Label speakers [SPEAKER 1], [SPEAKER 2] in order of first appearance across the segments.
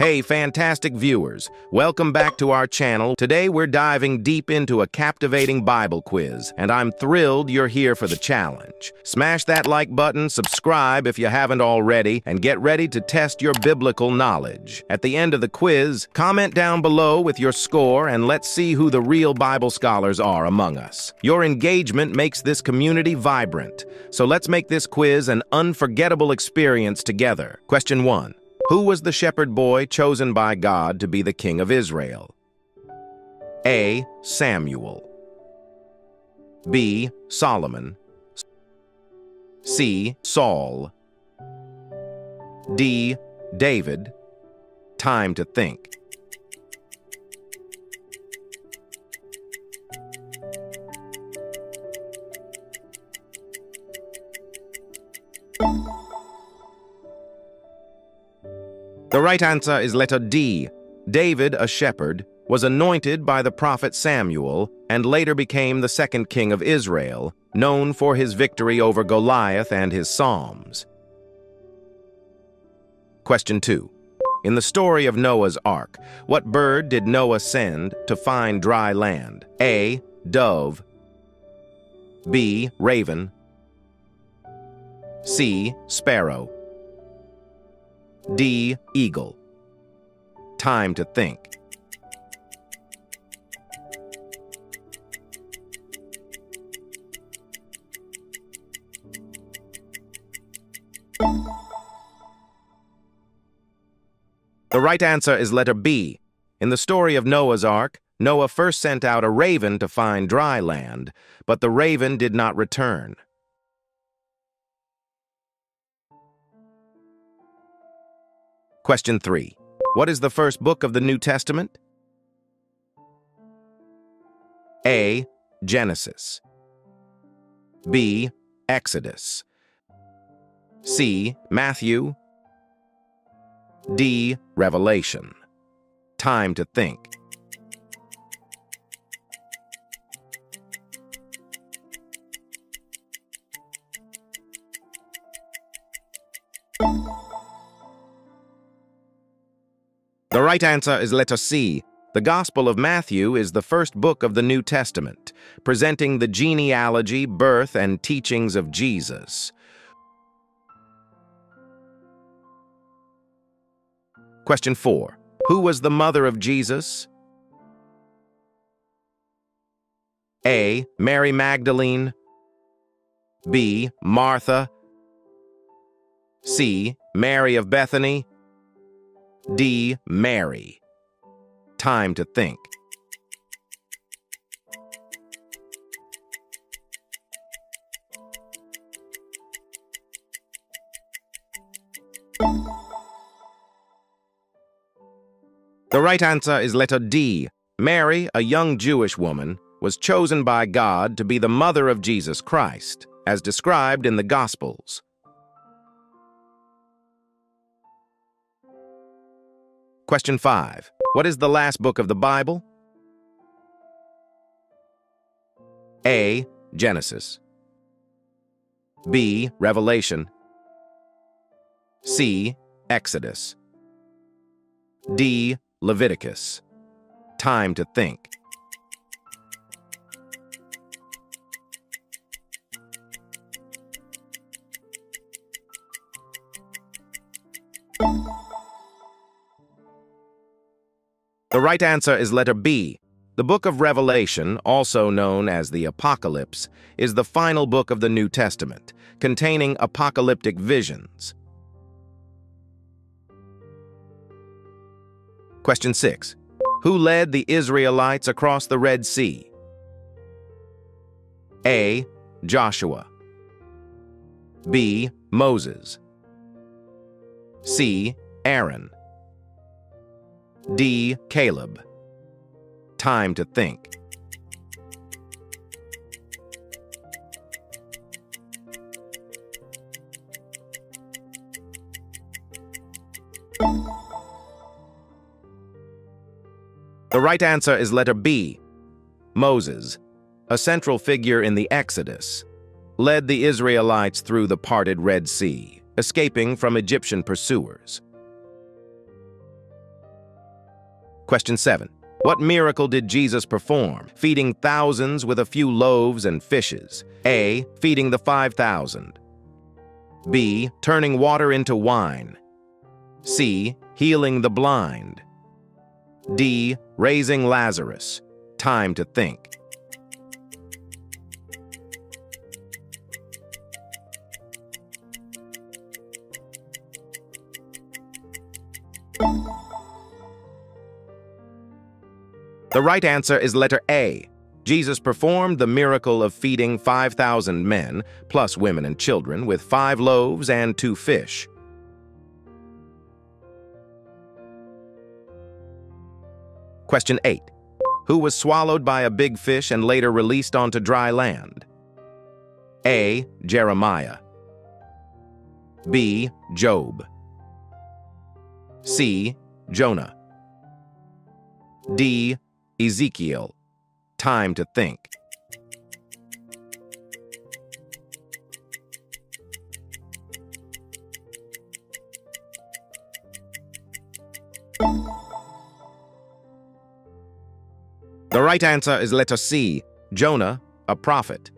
[SPEAKER 1] Hey, fantastic viewers. Welcome back to our channel. Today we're diving deep into a captivating Bible quiz, and I'm thrilled you're here for the challenge. Smash that like button, subscribe if you haven't already, and get ready to test your biblical knowledge. At the end of the quiz, comment down below with your score and let's see who the real Bible scholars are among us. Your engagement makes this community vibrant, so let's make this quiz an unforgettable experience together. Question 1. Who was the shepherd boy chosen by God to be the king of Israel? A. Samuel. B. Solomon. C. Saul. D. David. Time to think. Right answer is letter D. David, a shepherd, was anointed by the prophet Samuel and later became the second king of Israel, known for his victory over Goliath and his psalms. Question 2. In the story of Noah's Ark, what bird did Noah send to find dry land? A. Dove B. Raven C. Sparrow D. Eagle. Time to think. The right answer is letter B. In the story of Noah's Ark, Noah first sent out a raven to find dry land, but the raven did not return. Question 3. What is the first book of the New Testament? A. Genesis B. Exodus C. Matthew D. Revelation Time to think. The right answer is letter C. The Gospel of Matthew is the first book of the New Testament, presenting the genealogy, birth, and teachings of Jesus. Question 4. Who was the mother of Jesus? A. Mary Magdalene B. Martha C. Mary of Bethany D. Mary. Time to think. The right answer is letter D. Mary, a young Jewish woman, was chosen by God to be the mother of Jesus Christ, as described in the Gospels. Question 5. What is the last book of the Bible? A. Genesis B. Revelation C. Exodus D. Leviticus Time to think. The right answer is letter B. The book of Revelation, also known as the Apocalypse, is the final book of the New Testament, containing apocalyptic visions. Question 6. Who led the Israelites across the Red Sea? A. Joshua B. Moses C. Aaron D. Caleb. Time to think. The right answer is letter B. Moses, a central figure in the Exodus, led the Israelites through the parted Red Sea, escaping from Egyptian pursuers. Question 7. What miracle did Jesus perform, feeding thousands with a few loaves and fishes? A. Feeding the 5,000. B. Turning water into wine. C. Healing the blind. D. Raising Lazarus. Time to think. The right answer is letter A. Jesus performed the miracle of feeding 5,000 men, plus women and children, with five loaves and two fish. Question 8. Who was swallowed by a big fish and later released onto dry land? A. Jeremiah. B. Job. C. Jonah. D. Ezekiel. Time to think. The right answer is letter C. Jonah, a prophet,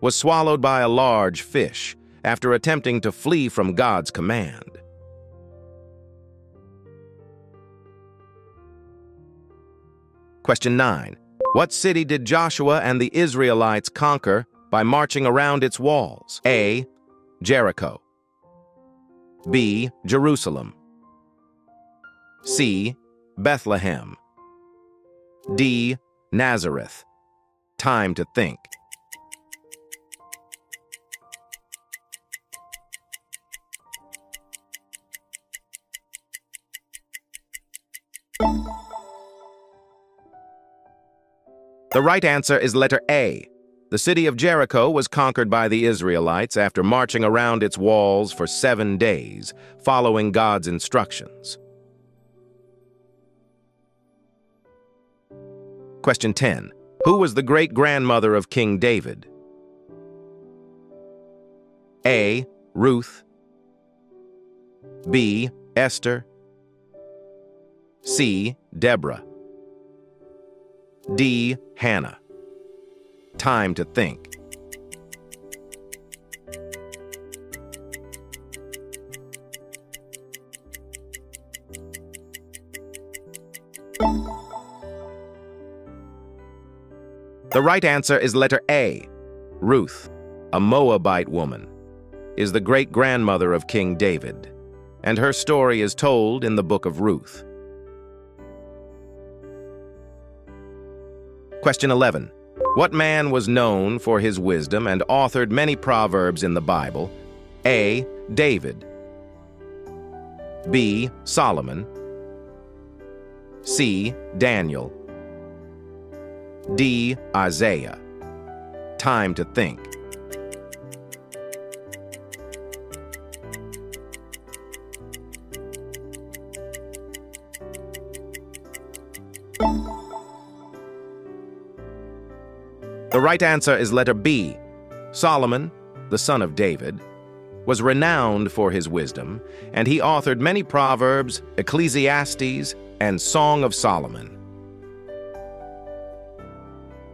[SPEAKER 1] was swallowed by a large fish after attempting to flee from God's command. Question 9. What city did Joshua and the Israelites conquer by marching around its walls? A. Jericho. B. Jerusalem. C. Bethlehem. D. Nazareth. Time to think. The right answer is letter A. The city of Jericho was conquered by the Israelites after marching around its walls for seven days, following God's instructions. Question 10. Who was the great-grandmother of King David? A. Ruth B. Esther C. Deborah D. Hannah. Time to think. The right answer is letter A. Ruth, a Moabite woman, is the great-grandmother of King David, and her story is told in the book of Ruth. Question 11. What man was known for his wisdom and authored many proverbs in the Bible? A. David. B. Solomon. C. Daniel. D. Isaiah. Time to think. Right answer is letter B. Solomon, the son of David, was renowned for his wisdom, and he authored many proverbs, Ecclesiastes, and Song of Solomon.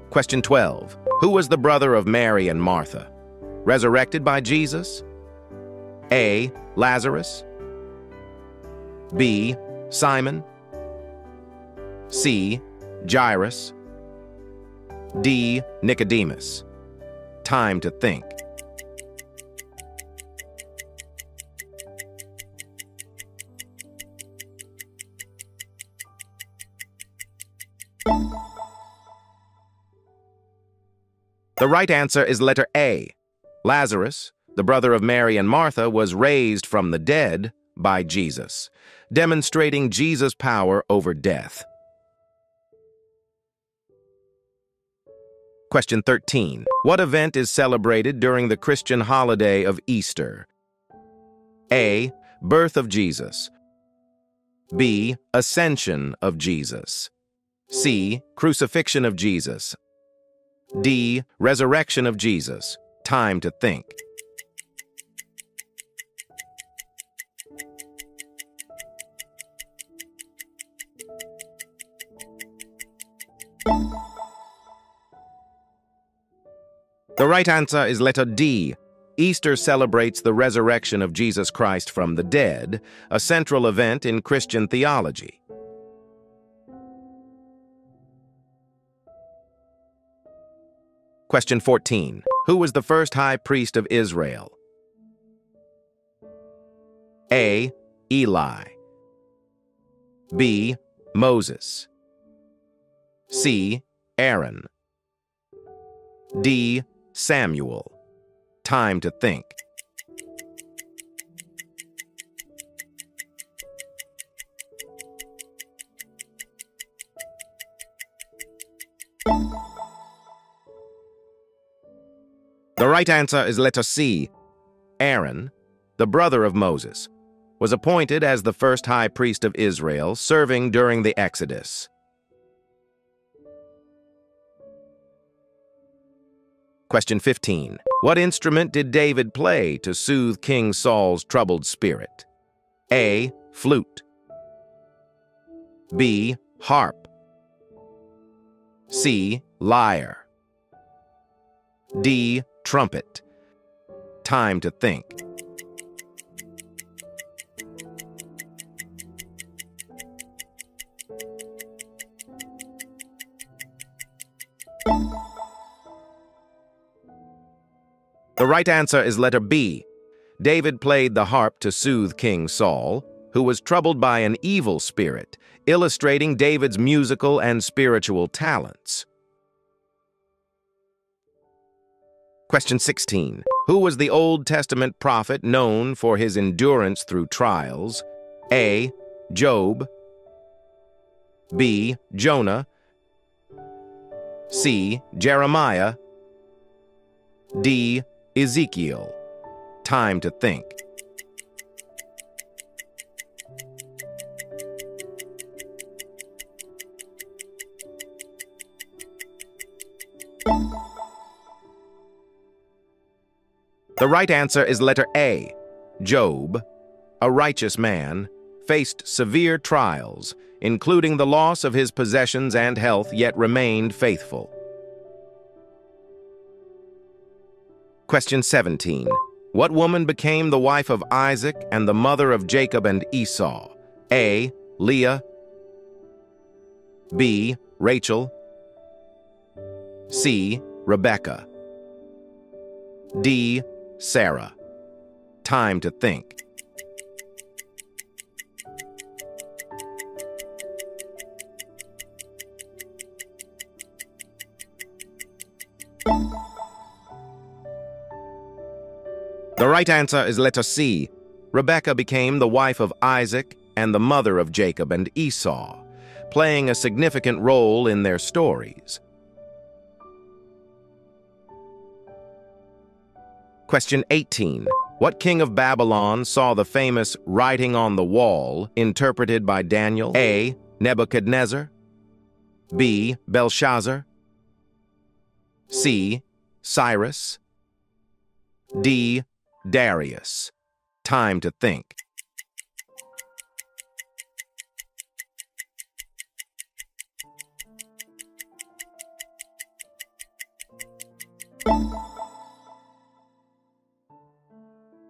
[SPEAKER 1] Question 12. Who was the brother of Mary and Martha? Resurrected by Jesus? A. Lazarus. B. Simon. C. Jairus. D. Nicodemus. Time to think. The right answer is letter A. Lazarus, the brother of Mary and Martha, was raised from the dead by Jesus, demonstrating Jesus' power over death. Question 13. What event is celebrated during the Christian holiday of Easter? A. Birth of Jesus. B. Ascension of Jesus. C. Crucifixion of Jesus. D. Resurrection of Jesus. Time to think. The right answer is letter D. Easter celebrates the resurrection of Jesus Christ from the dead, a central event in Christian theology. Question 14. Who was the first high priest of Israel? A. Eli B. Moses C. Aaron D. Samuel Time to think. The right answer is letter C. Aaron, the brother of Moses, was appointed as the first high priest of Israel, serving during the Exodus. Question 15. What instrument did David play to soothe King Saul's troubled spirit? A. Flute. B. Harp. C. Lyre. D. Trumpet. Time to think. The right answer is letter B. David played the harp to soothe King Saul, who was troubled by an evil spirit, illustrating David's musical and spiritual talents. Question 16. Who was the Old Testament prophet known for his endurance through trials? A. Job B. Jonah C. Jeremiah D. Ezekiel Time to think. The right answer is letter A. Job, a righteous man, faced severe trials, including the loss of his possessions and health, yet remained faithful. Question 17. What woman became the wife of Isaac and the mother of Jacob and Esau? A. Leah B. Rachel C. Rebecca D. Sarah. Time to think. The right answer is letter C. Rebecca became the wife of Isaac and the mother of Jacob and Esau, playing a significant role in their stories. Question 18. What king of Babylon saw the famous writing on the wall interpreted by Daniel? A. Nebuchadnezzar B. Belshazzar C. Cyrus D. Darius. Time to think.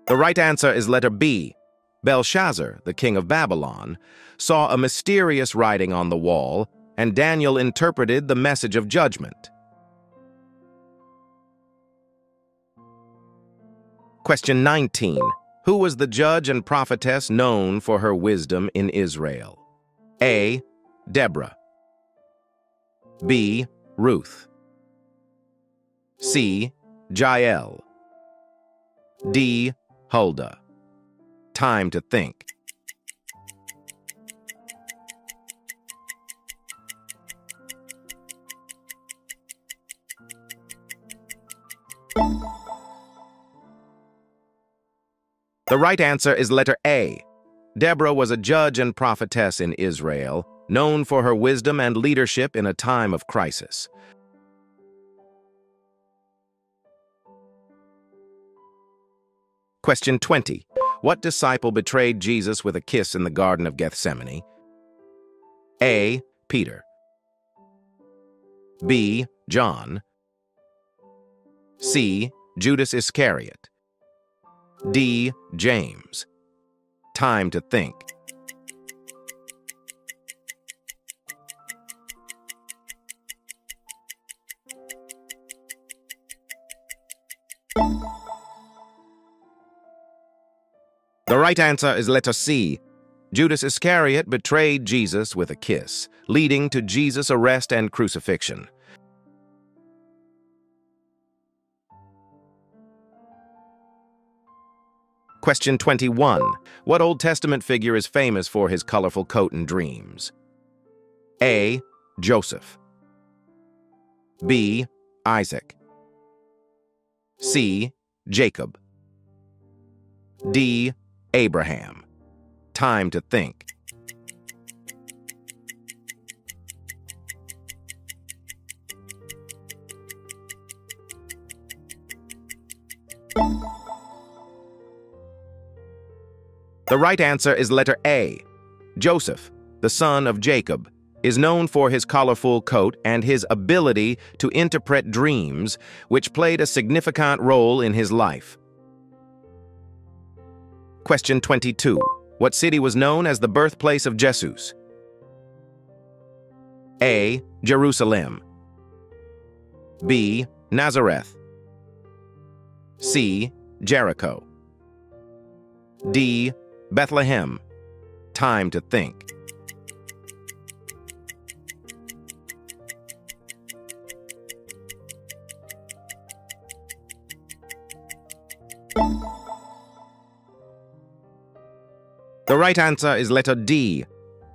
[SPEAKER 1] The right answer is letter B. Belshazzar, the king of Babylon, saw a mysterious writing on the wall, and Daniel interpreted the message of judgment. Question 19. Who was the judge and prophetess known for her wisdom in Israel? A. Deborah B. Ruth C. Jael D. Huldah. Time to think. The right answer is letter A. Deborah was a judge and prophetess in Israel, known for her wisdom and leadership in a time of crisis. Question 20. What disciple betrayed Jesus with a kiss in the Garden of Gethsemane? A. Peter B. John C. Judas Iscariot. D. James. Time to think. The right answer is letter C. Judas Iscariot betrayed Jesus with a kiss, leading to Jesus' arrest and crucifixion. Question 21. What Old Testament figure is famous for his colorful coat and dreams? A. Joseph. B. Isaac. C. Jacob. D. Abraham. Time to think. The right answer is letter A. Joseph, the son of Jacob, is known for his colorful coat and his ability to interpret dreams, which played a significant role in his life. Question 22. What city was known as the birthplace of Jesus? A. Jerusalem. B. Nazareth. C. Jericho. D. Bethlehem. Time to think. The right answer is letter D.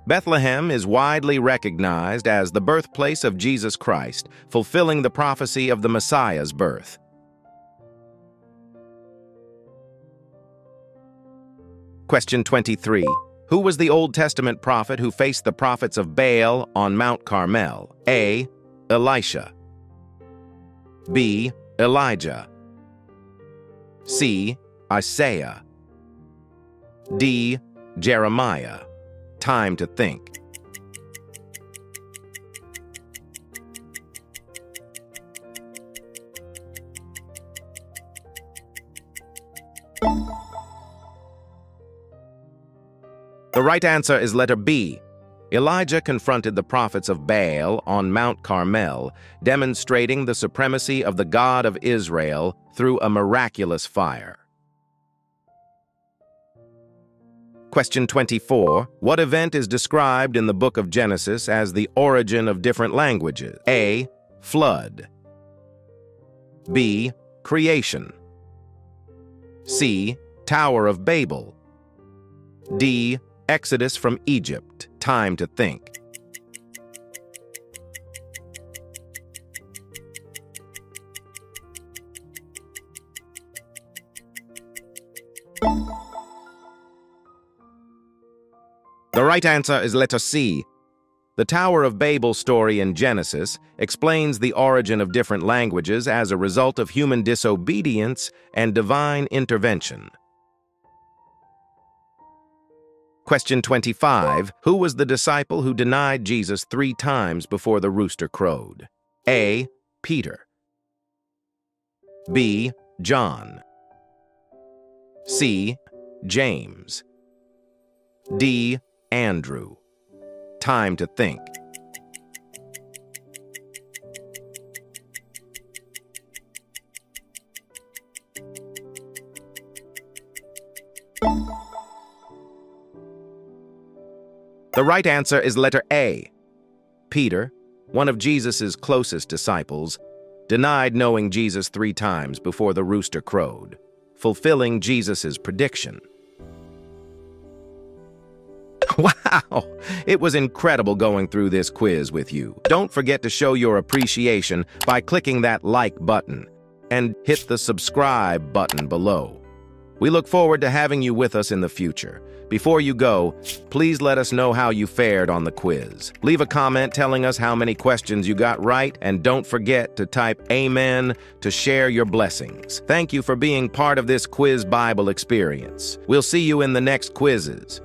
[SPEAKER 1] Bethlehem is widely recognized as the birthplace of Jesus Christ, fulfilling the prophecy of the Messiah's birth. Question 23. Who was the Old Testament prophet who faced the prophets of Baal on Mount Carmel? A. Elisha. B. Elijah. C. Isaiah. D. Jeremiah. Time to think. Right answer is letter B. Elijah confronted the prophets of Baal on Mount Carmel, demonstrating the supremacy of the God of Israel through a miraculous fire. Question 24. What event is described in the book of Genesis as the origin of different languages? A. Flood. B. Creation. C. Tower of Babel. D. Exodus from Egypt. Time to think. The right answer is letter C. The Tower of Babel story in Genesis explains the origin of different languages as a result of human disobedience and divine intervention. Question 25. Who was the disciple who denied Jesus three times before the rooster crowed? A. Peter. B. John. C. James. D. Andrew. Time to think. The right answer is letter A. Peter, one of Jesus' closest disciples, denied knowing Jesus three times before the rooster crowed, fulfilling Jesus' prediction. Wow! It was incredible going through this quiz with you. Don't forget to show your appreciation by clicking that like button and hit the subscribe button below. We look forward to having you with us in the future. Before you go, please let us know how you fared on the quiz. Leave a comment telling us how many questions you got right, and don't forget to type Amen to share your blessings. Thank you for being part of this Quiz Bible experience. We'll see you in the next quizzes.